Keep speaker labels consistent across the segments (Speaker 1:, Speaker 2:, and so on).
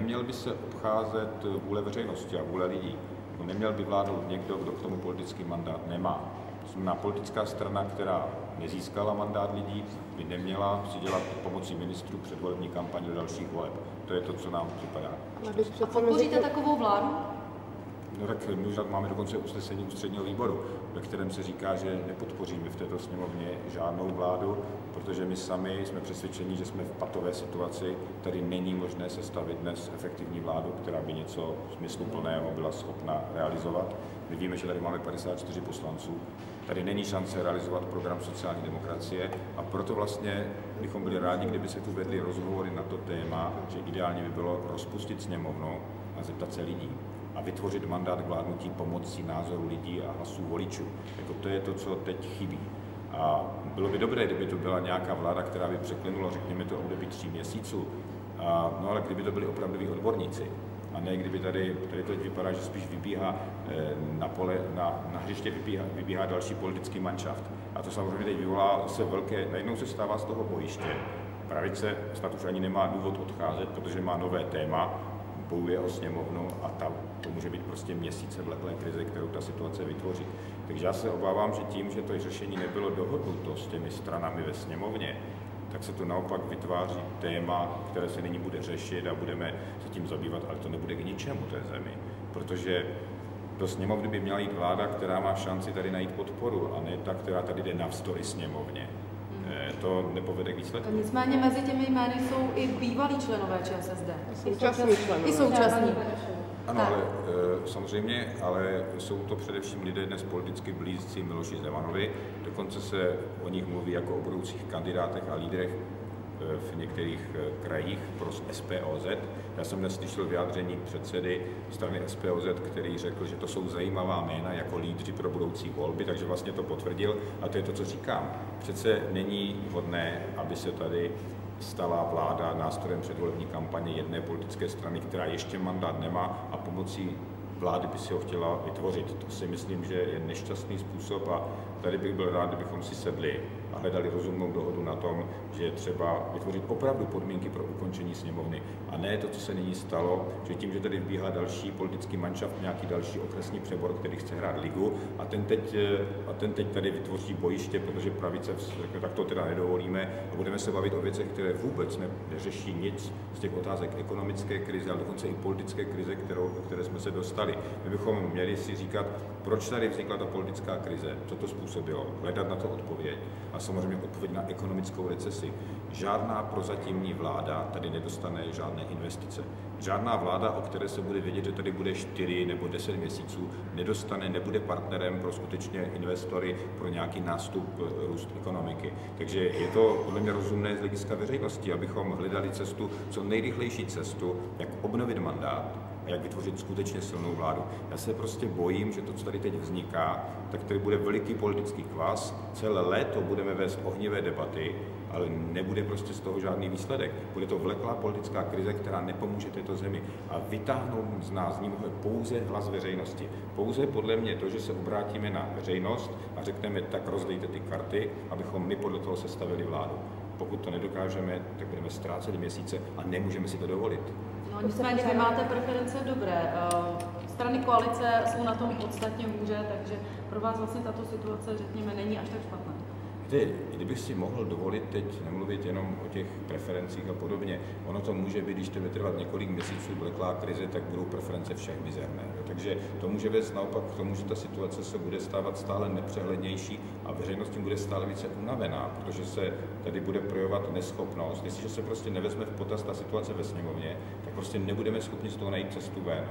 Speaker 1: neměl by se obcházet vůle veřejnosti a vůle lidí. No, neměl by vládnout někdo, kdo k tomu politický mandát nemá. To znamená, politická strana, která nezískala mandát lidí, by neměla si dělat pomocí ministrů předvolební kampaň do dalších voleb. To je to, co nám připadá.
Speaker 2: A podpoříte takovou vládu?
Speaker 1: No tak my už máme dokonce usnesení ústředního výboru, ve kterém se říká, že nepodpoříme v této sněmovně žádnou vládu, protože my sami jsme přesvědčeni, že jsme v patové situaci. Tady není možné sestavit dnes efektivní vládu, která by něco smysluplného byla schopna realizovat. My víme, že tady máme 54 poslanců. Tady není šance realizovat program sociální demokracie a proto vlastně bychom byli rádi, kdyby se tu vedly rozhovory na to téma, že ideálně by bylo rozpustit sněmovnu a zeptat se lidí a vytvořit mandát vládnutí pomocí názoru lidí a hlasů voličů. Jako to je to, co teď chybí. A bylo by dobré, kdyby to byla nějaká vláda, která by překlenula, řekněme, to období tří měsíců. A, no ale kdyby to byli opravdoví odborníci, a ne kdyby tady, tady to vypadá, že spíš vybíhá eh, na, pole, na, na hřiště vybíhá, vybíhá další politický manšaft. A to samozřejmě teď vyvolá se velké, najednou se stává z toho bojiště. Pravice snad už ani nemá důvod odcházet, protože má nové téma, bojuje o sněmovnu a ta, to může být prostě měsíce vleklé krize, kterou ta situace vytvoří. Takže já se obávám, že tím, že to řešení nebylo dohodnuto s těmi stranami ve sněmovně, tak se tu naopak vytváří téma, které se nyní bude řešit a budeme se tím zabývat, ale to nebude k ničemu té zemi, protože do sněmovny by měla jít vláda, která má šanci tady najít podporu a ne ta, která tady jde navzdory sněmovně. Eh, to nepovede k výsledku.
Speaker 2: Nicméně mezi těmi jmény jsou i bývalí členové ČSSD.
Speaker 3: Současní členové.
Speaker 2: I současní.
Speaker 1: Ano, ale e, samozřejmě, ale jsou to především lidé dnes politicky blízcí Miloši Zemanovi. Dokonce se o nich mluví jako o budoucích kandidátech a lídrech v některých e, krajích pro SPOZ. Já jsem dnes slyšel vyjádření předsedy strany SPOZ, který řekl, že to jsou zajímavá jména jako lídři pro budoucí volby, takže vlastně to potvrdil a to je to, co říkám. Přece není vhodné, aby se tady stala vláda nástrojem předvolební kampaně jedné politické strany, která ještě mandát nemá a pomocí vlády by si ho chtěla vytvořit. To si myslím, že je nešťastný způsob a tady bych byl rád, kdybychom si sedli a hledali rozumnou dohodu na tom, že je třeba vytvořit opravdu podmínky pro ukončení sněmovny. A ne to, co se nyní stalo, že tím, že tady vbíhá další politický manšaft, nějaký další okresní přebor, který chce hrát ligu a ten teď, a ten teď tady vytvoří bojiště, protože pravice tak to teda nedovolíme a budeme se bavit o věcech, které vůbec neřeší nic z těch otázek ekonomické krize, ale dokonce i politické krize, kterou, které jsme se dostali. My bychom měli si říkat, proč tady vznikla ta politická krize, co to způsobilo, hledat na to odpověď a samozřejmě odpověď na ekonomickou recesi. Žádná prozatímní vláda tady nedostane žádné investice. Žádná vláda, o které se bude vědět, že tady bude 4 nebo 10 měsíců, nedostane, nebude partnerem pro skutečně investory pro nějaký nástup eh, růst ekonomiky. Takže je to podle mě rozumné z hlediska veřejnosti, abychom hledali cestu, co nejrychlejší cestu, jak obnovit mandát, jak vytvořit skutečně silnou vládu. Já se prostě bojím, že to, co tady teď vzniká, tak tady bude veliký politický kvas, celé léto budeme vést ohnivé debaty, ale nebude prostě z toho žádný výsledek. Bude to vleklá politická krize, která nepomůže této zemi. A vytáhnout z nás ní může pouze hlas veřejnosti. Pouze podle mě to, že se obrátíme na veřejnost a řekneme, tak rozdejte ty karty, abychom my podle toho sestavili vládu. Pokud to nedokážeme, tak budeme ztrácet měsíce a nemůžeme si to dovolit.
Speaker 2: No, nicméně vy máte preference dobré. Eh, strany koalice jsou na tom podstatně hůře, takže pro vás vlastně tato situace, řekněme, není až tak špatná.
Speaker 1: Ty, kdybych si mohl dovolit teď nemluvit jenom o těch preferencích a podobně, ono to může být, když to bude trvat několik měsíců vleklá krize, tak budou preference všech mizerné. Takže to může vést naopak k tomu, že ta situace se bude stávat stále nepřehlednější a veřejnost tím bude stále více unavená, protože se tady bude projevovat neschopnost. Jestliže se prostě nevezme v potaz ta situace ve sněmovně, tak prostě nebudeme schopni z toho najít cestu ven.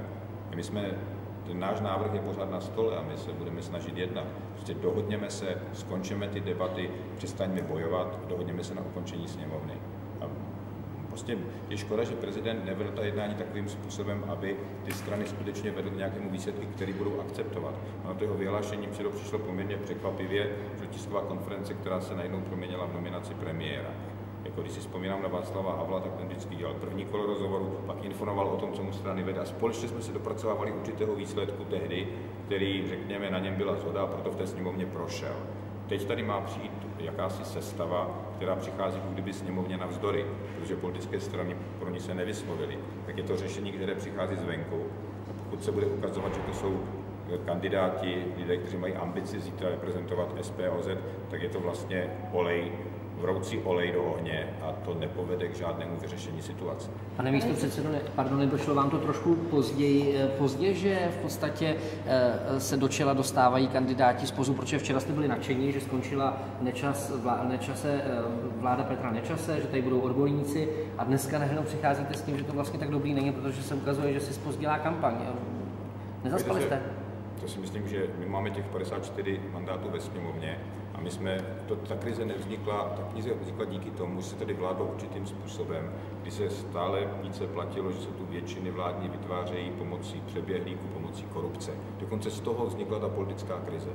Speaker 1: My jsme náš návrh je pořád na stole a my se budeme snažit jednat. Prostě dohodněme se, skončeme ty debaty, přestaňme bojovat, dohodněme se na ukončení sněmovny. A prostě je škoda, že prezident nevedl ta jednání takovým způsobem, aby ty strany skutečně vedly nějakému výsledku, který budou akceptovat. Na to jeho vyhlášení přišlo, přišlo poměrně překvapivě, že tisková konference, která se najednou proměnila v nominaci premiéra. Jako když si vzpomínám na Václava Havla, tak ten vždycky dělal první kolo rozhovoru, pak informoval o tom, co mu strany vede a společně jsme se dopracovávali určitého výsledku tehdy, který, řekněme, na něm byla zhoda a proto v té sněmovně prošel. Teď tady má přijít jakási sestava, která přichází kdyby sněmovně navzdory, protože politické strany pro ní se nevyslovily, tak je to řešení, které přichází zvenku. A pokud se bude ukazovat, že to jsou kandidáti, lidé, kteří mají ambici zítra reprezentovat SPOZ, tak je to vlastně olej vroucí olej do ohně a to nepovede k žádnému vyřešení situace.
Speaker 3: Pane místo předsedo, pardon, nedošlo vám to trošku později, eh, pozdě, že v podstatě eh, se do čela dostávají kandidáti z pozu, protože včera jste byli nadšení, že skončila nečas, vlá, nečase, eh, vláda Petra Nečase, že tady budou odborníci a dneska najednou přicházíte s tím, že to vlastně tak dobrý není, protože se ukazuje, že si spozdila kampaň. Nezaspali jste?
Speaker 1: To si myslím, že my máme těch 54 mandátů ve sněmovně a my jsme, to, ta krize nevznikla, ta krize vznikla díky tomu, že se tady vládlo určitým způsobem, kdy se stále více platilo, že se tu většiny vládní vytvářejí pomocí přeběhlíků, pomocí korupce. Dokonce z toho vznikla ta politická krize.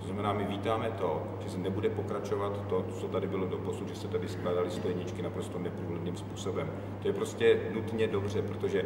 Speaker 1: To znamená, my vítáme to, že se nebude pokračovat to, co tady bylo do posud, že se tady skládaly stojničky naprosto neprůhledným způsobem. To je prostě nutně dobře, protože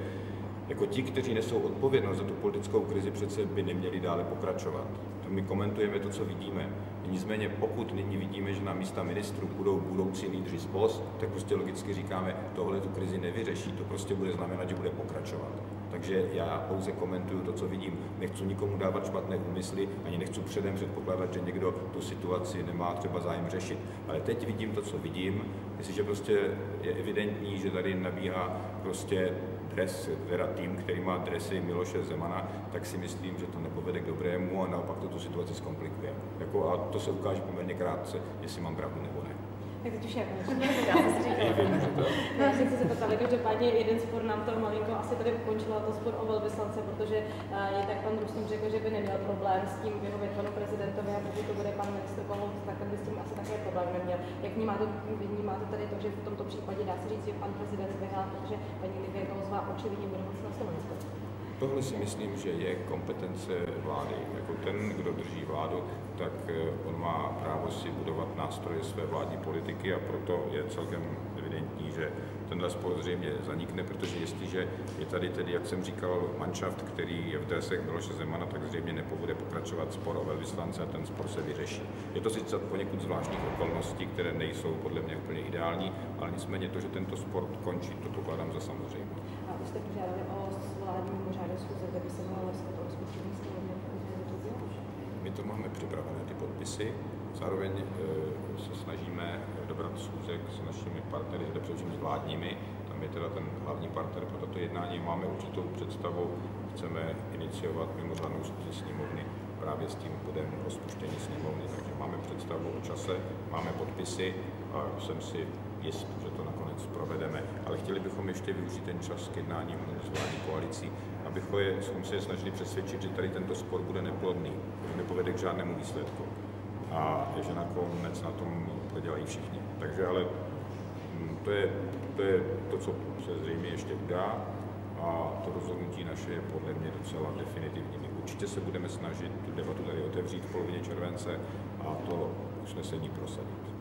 Speaker 1: jako ti, kteří nesou odpovědnost za tu politickou krizi, přece by neměli dále pokračovat. To my komentujeme to, co vidíme. Nicméně pokud nyní vidíme, že na místa ministrů budou budoucí lídři z post, tak prostě logicky říkáme, tohle tu krizi nevyřeší, to prostě bude znamenat, že bude pokračovat. Takže já pouze komentuju to, co vidím. Nechci nikomu dávat špatné úmysly, ani nechci předem předpokládat, že někdo tu situaci nemá třeba zájem řešit. Ale teď vidím to, co vidím. Jestliže prostě je evidentní, že tady nabíhá prostě dres, teda tým, který má dresy Miloše Zemana, tak si myslím, že to nepovede k dobrému a naopak to tu situaci zkomplikuje. Jako, a to se ukáže poměrně krátce, jestli mám pravdu nebo ne.
Speaker 4: Tak teď už jak já jsem si říkala. No, se zeptat, ale každopádně jeden spor nám to malinko asi tady ukončila, to spor o velvyslance, protože uh, je tak pan Rusnok řekl, že by neměl problém s tím vyhovět panu prezidentovi a pokud to bude pan ministr Kohout, tak by s tím asi také problém neměl. Jak vnímáte, vnímáte tady to, že v tomto případě dá se říct, že pan prezident vyhrál, protože paní Livie Kozová očividně bude moc na Slovensku?
Speaker 1: Tohle si myslím, že je kompetence vlády. Jako ten, kdo drží vládu, tak eh, on má právo si budovat nástroje své vládní politiky a proto je celkem evidentní, že tenhle spor zřejmě zanikne, protože jestliže je tady tedy, jak jsem říkal, manšaft, který je v dresech Miloše Zemana, tak zřejmě nepobude pokračovat spor o velvyslance a ten spor se vyřeší. Je to sice poněkud zvláštních okolností, které nejsou podle mě úplně ideální, ale nicméně to, že tento sport končí, to pokládám za samozřejmé.
Speaker 4: A už jste požádali o vládní mimořádné schůze, kde by se mohlo
Speaker 1: my to máme připravené, ty podpisy. Zároveň e, se snažíme dobrat schůzek s našimi partnery, zde především s vládními. Tam je teda ten hlavní partner pro toto jednání. Máme určitou představu, chceme iniciovat mimořádnou schůzi sněmovny právě s tím bodem o spuštění sněmovny. Takže máme představu o čase, máme podpisy a jsem si jist, že to nakonec provedeme. Ale chtěli bychom ještě využít ten čas k jednáním s vládní koalicí, abychom je, se snažili přesvědčit, že tady tento spor bude neplodný, nepovede k žádnému výsledku a že nakonec na tom prodělají všichni. Takže ale hm, to je, to je to, co se zřejmě ještě udá a to rozhodnutí naše je podle mě docela definitivní. My určitě se budeme snažit tu debatu tady otevřít v polovině července a to usnesení prosadit.